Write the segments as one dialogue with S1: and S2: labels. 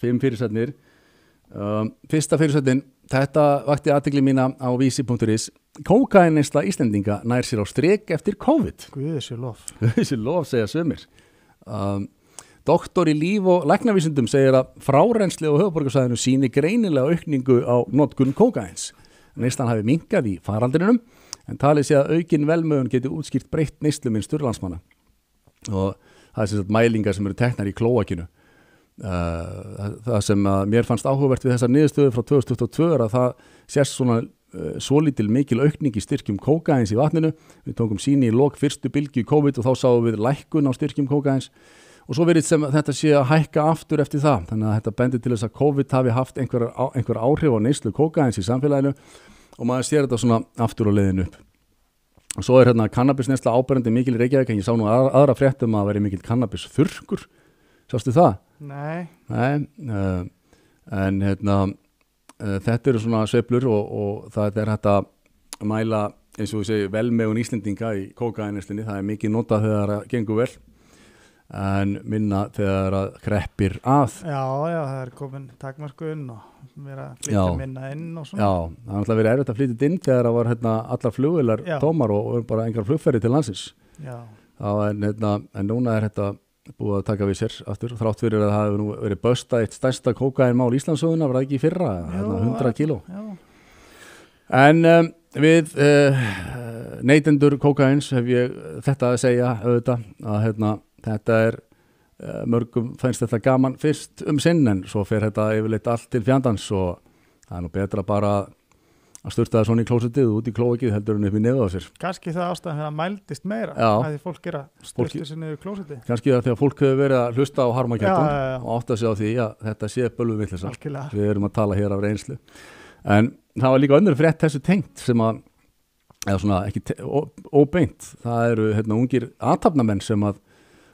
S1: fimm fyrirsætnir. Um, fyrsta fyrirsættin þetta vakti aðtegli mína á vísi.is Kókainnesla Íslendinga nær sér á strek eftir COVID.
S2: Guðið sér lof.
S1: Þessi lof segja sömur um, Doktor í líf og læknavísundum segir að frárensli og höfuborgarsæðinu síni greinilega aukningu á notkun kókains. Neistan hafi minkað í faraldrinum en talið sé að aukin velmögun geti útskýrt breytt neistluminn styrlandsmanna og það er sérstaklega mælingar sem eru teknar í klóakinu. Uh, það sem að mér fannst áhugavert við þessar niðurstöðu frá 2022 er að það sést svona uh, svo lítil mikil aukning í styrkjum kókains í vatninu. Við tókum síni í lok fyrstu bylgi í COVID og þá sáum við lækkun á styrkjum kókains og svo verið sem þetta sé að hækka aftur eftir það. Þannig að þetta bendir til þess að COVID hafi haft einhver, einhver áhrif á neyslu kókains í samfélaginu og maður sér þetta svona aftur á leiðinu upp. Og svo er hérna kannabisnesla áberandi mikil í Reykjavík en ég sá nú aðra fréttum að veri mikil kannabisþurkur. Sástu það?
S2: Nei,
S1: Nei, uh, en hérna, uh, þetta eru svona sveiflur og, og það er hægt að mæla eins og við segjum velmegun Íslendinga í kókainneslinni, það er mikið notað þegar það gengur vel en minna þegar það kreppir að.
S2: já, já, það er komin takmarkun og vera að flytja
S1: Já.
S2: minna inn og
S1: Já,
S2: svona
S1: það er alltaf verið erfitt að flytja inn þegar það var hérna, allar flugvilar
S2: Já.
S1: tómar og, og bara engar flugferði til landsins.
S2: Já,
S1: Það var, hérna, en núna er þetta búið að taka við sér aftur, þrátt fyrir að það hefur nú verið bösta eitt stærsta kókainmál Íslandsöðuna, var það ekki í fyrra, hérna, 100 kíló. En um, við uh, neytendur kókains hef ég þetta að segja auðvitað að hérna, þetta er uh, mörgum fænst þetta gaman fyrst um sinn en svo fer þetta yfirleitt allt til fjandans og það er nú betra bara að styrta það svona í klósetið út í klóikið heldur en upp í nefðu á sér.
S2: kannski það ástæðan fyrir að mældist meira að því fólk er að
S1: Fólki-
S2: styrta sér niður í klósiti
S1: Kanski það þegar fólk hefur verið að hlusta á
S2: já.
S1: og átta sig á því að þetta sé bölvu villisa. Við erum að tala hér af reynslu. En það var líka önnur frétt þessu tengt sem að, eða svona ekki óbeint, það eru hérna ungir aðtapnamenn sem að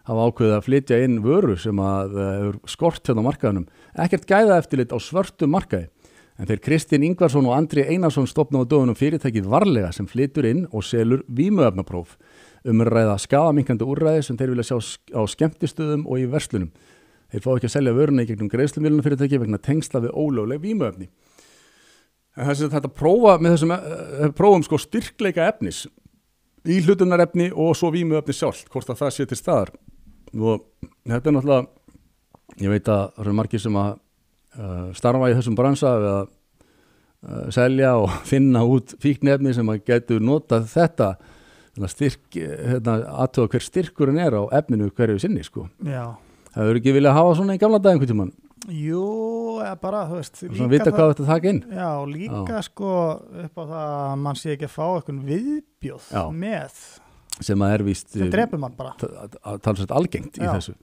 S1: hafa ákveðið að flytja inn vöru sem að eh. En þeir Kristinn Ingvarsson og Andri Einarsson stopnaðu dögunum fyrirtækið Varlega sem flytur inn og selur vímuöfnapróf um að ræða skadaminkandi úrræði sem þeir vilja sjá á skemmtistöðum og í verslunum. Þeir fá ekki að selja vöruna í gegnum greiðslumilunum fyrirtæki vegna tengsla við ólögleg vímuöfni. En þess að þetta prófa með þessum uh, prófum sko styrkleika efnis í hlutunarefni og svo vímuöfni sjálf, hvort að það sé til staðar. Og þetta er náttúrulega, ég veit að það eru margir sem að starfa í þessum bransa við að uh, selja og finna út fíknefni sem að getur notað þetta að styrk, hérna, aðtöða hver styrkurinn er á efninu hverju sinni sko.
S2: Já,
S1: Það eru ekki viljað hafa svona í gamla dag einhvern tímann,
S2: jú, eða bara, þú veist
S1: svona vita hvað þetta taka inn.
S2: Já, líka sko upp á það að mann sé ekki að fá eitthvað viðbjóð
S1: Já.
S2: með
S1: sem að er
S2: mann bara
S1: talsett algengt í
S2: Já.
S1: þessu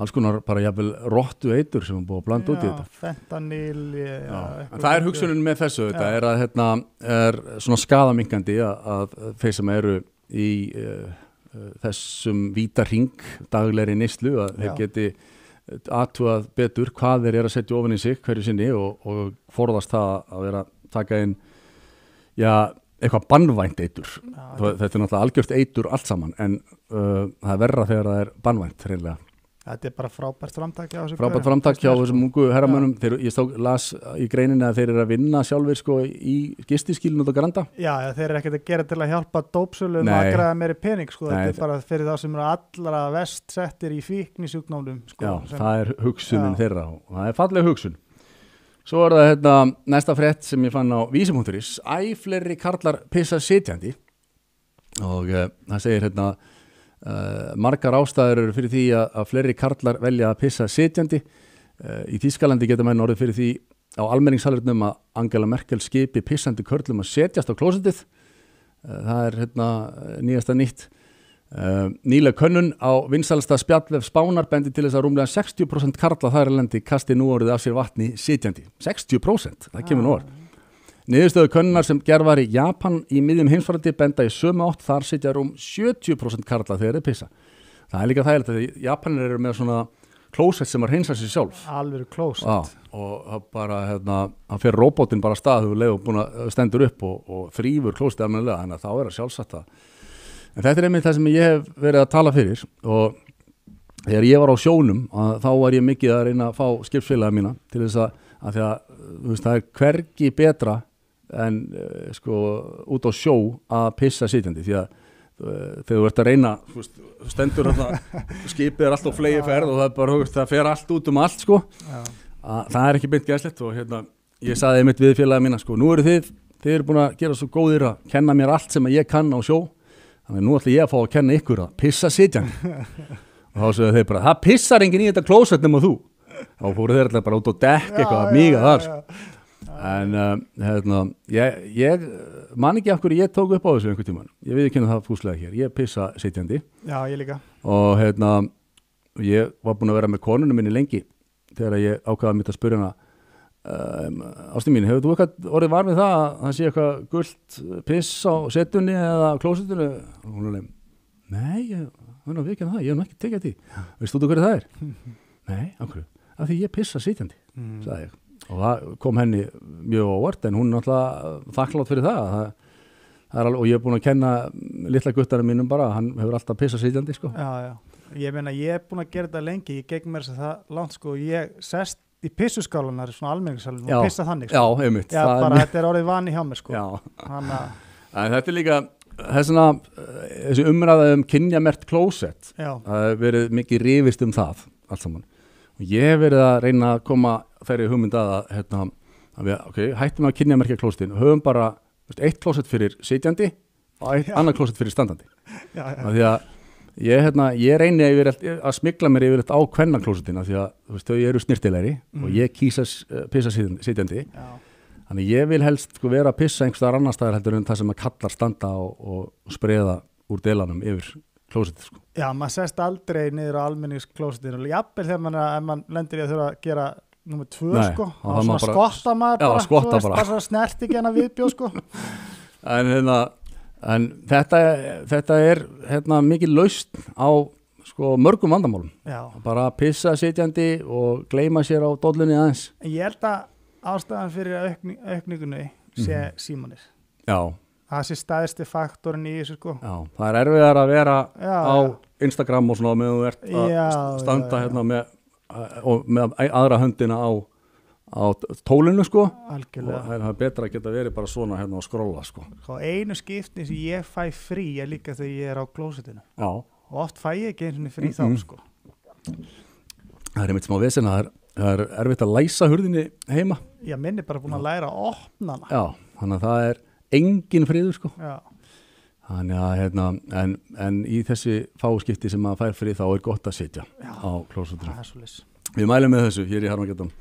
S1: alls konar bara jafnvel rottu eitur sem er búið að blanda út í þetta
S2: fentanil já,
S1: Já. En það er hugsunin með þessu þetta
S2: Já.
S1: er að hérna, er svona skadamingandi að, að þeir sem eru í uh, uh, þessum víta ring daglegri neyslu að þeir
S2: Já.
S1: geti aðtúað betur hvað þeir eru að setja ofan í sig hverju sinni og, og forðast það að vera taka inn já, eitthvað bannvænt eitur
S2: Já,
S1: þetta er náttúrulega algjört eitur allt saman en uh, það er verra þegar það er bannvænt reynilega.
S2: Þetta er bara frábært framtak hjá þessu
S1: Frábært
S2: gaurum.
S1: framtak hjá
S2: Finnst mér,
S1: þessum ungu herramönnum þeir, ég stók, las í greininni að þeir eru að vinna sjálfur sko í gistiskílinu á Granda
S2: sko. Já, þeir eru ekkert að gera til að hjálpa dópsölum
S1: Nei.
S2: að græða meiri pening sko. Þetta er bara fyrir þá sem eru allra vest settir í fíknisjúknónum sko,
S1: Já,
S2: sem,
S1: það er hugsunin
S2: Já.
S1: þeirra og það er falleg hugsun Svo er það hérna, næsta frétt sem ég fann á vísi.is Æ, fleiri karlar pissa sitjandi og uh, það segir hérna uh, margar ástæður eru fyrir því að, að fleiri karlar velja að pissa sitjandi uh, í Þískalandi geta menn orðið fyrir því á almenningssalurnum að Angela Merkel skipi pissandi körlum að setjast á klósitið uh, það er hérna nýjasta nýtt nýlega könnun á vinsalsta spjallvef Spánar bendi til þess að rúmlega 60% karla þær lendi kasti nú orðið af sér vatni sitjandi. 60%, það kemur nú orð. Niðurstöðu könnunar sem gerð var í Japan í miðjum heimsfarandi benda í sömu átt þar sitja rúm 70% karla þegar þeir pissa. Það er líka þægilegt að Japanir eru með svona klósett sem að reynsa sér sjálf.
S2: alveg klóst
S1: Já, og það bara, hérna, hann fyrir róbótinn bara af stað þegar leið og búin að stendur upp og, og þrýfur klóstið almennilega, þannig að þá er það sjálfsagt að En þetta er einmitt það sem ég hef verið að tala fyrir og þegar ég var á sjónum þá var ég mikið að reyna að fá skipsfélaga mína til þess að, að að veist, það er hvergi betra en uh, sko út á sjó að pissa sitjandi því að uh, þegar þú ert að reyna veist, stendur þarna skipið er alltaf flegi ferð og það, er bara, veist, það fer allt út um allt sko. Að það er ekki beint gæslegt og hérna, ég saði einmitt við félaga mína sko, nú eru þið, þið eru búin að gera svo góðir að kenna mér allt sem ég kann á sjó. Þannig nú ætla ég að fá að kenna ykkur að pissa sitjan og þá sögðu þeir bara, það pissar enginn í þetta klósett nema þú? Þá fóru þeir alltaf bara út á dekk eitthvað að míga þar sko. En uh, hérna, ég, ég man ekki af hverju ég tók upp á þessu einhvern tímann. Ég við ekki það fúslega hér, ég pissa sitjandi.
S2: Já, ég líka.
S1: Og hérna ég var búin að vera með konunum minni lengi þegar ég ákvaða mitt að spyrja hana um, ástu mín, hefur þú eitthvað orðið var við það að það sé eitthvað gullt piss á setunni eða klósetunni og hún er leið, nei, ég hann er vikið það, ég hef nú ekki tekið því. Veist þú hverju það er? nei, okkur, af því ég pissa sitjandi
S2: mm.
S1: sagði ég og það kom henni mjög óvart en hún er náttúrulega þakklátt fyrir það, það, það er alveg, og ég er búin að kenna litla guttanum mínum bara, hann hefur alltaf pissað sitjandi sko.
S2: Já, já, ég meina ég er búin að gera þetta lengi ég gegn mér þess að það langt sko ég sest í pissuskálunar svona almenningssalun
S1: Já.
S2: og pissa þannig
S1: já,
S2: sko.
S1: einmitt
S2: Já,
S1: það er
S2: bara
S1: mjög-
S2: þetta er orðið vani hjá mér sko
S1: já.
S2: Að,
S1: En þetta er líka þessuna, þessi umræða um kynjamert klósett
S2: já,
S1: það hefur verið mikið rifist um það allt saman ég hef verið að reyna að koma þeirri hugmynd að að, hérna, að við, ok, hættum að kynjamerkja klósettin og höfum bara veist, eitt klósett fyrir sitjandi og eitt
S2: Já.
S1: annað klósett fyrir standandi
S2: já, já,
S1: því að ég, hérna, ég reyni yfirleitt, að smigla mér yfirleitt á kvenna klósettin af því að veist, þau eru snirtilegri
S2: Mm.
S1: og ég kýsa uh, pissa sitjandi- sitjandi
S2: já,
S1: Þannig ég vil helst sko vera að pissa einhverstaðar annar staðar heldur en það sem að kallar standa og, og spreða úr delanum yfir klósetið sko.
S2: já, maður sest aldrei niður á almenningsklósitinu og jafnvel þegar ef mann lendir í að þurfa að gera nummer tvö
S1: Nei,
S2: sko og svona
S1: maður bara-
S2: skotta maður
S1: Já,
S2: bara,
S1: skotta
S2: veist,
S1: bara.
S2: bara snert ekki hana viðbjóð sko
S1: En, hérna, en þetta, þetta er hérna, mikið laust á sko, mörgum vandamálum.
S2: já,
S1: Bara að pissa sitjandi og gleyma sér á dollunni aðeins.
S2: ég held að ástæðan fyrir aukni, aukningunni sé
S1: Mhm.
S2: símanir
S1: Já,
S2: það sé staðisti faktorin í þessu sko
S1: já, það er erfiðar að vera
S2: já,
S1: á
S2: já.
S1: Instagram og svona meðan þú ert að standa hérna með, og með aðra höndina á, á tólinu sko. og
S2: algjörlega
S1: það er betra að geta verið bara svona hérna og skrolla sko.
S2: Sko, einu skipti sem ég fæ frí er líka þegar ég er á klósitinu
S1: Já,
S2: og oft fæ ég ekki einu frí
S1: Mhm.
S2: þá sko.
S1: það er einmitt smá vesen það er, það er erfitt að læsa hurðinni heima
S2: ég minni bara búin að læra að opna hana
S1: Já, þannig að það er engin friður sko.
S2: Já,
S1: Þannig að hérna, en, en í þessi fáskipti sem maður fær frið þá er gott að sitja
S2: Já.
S1: á
S2: leys
S1: Við mælum með þessu hér í Harmageddon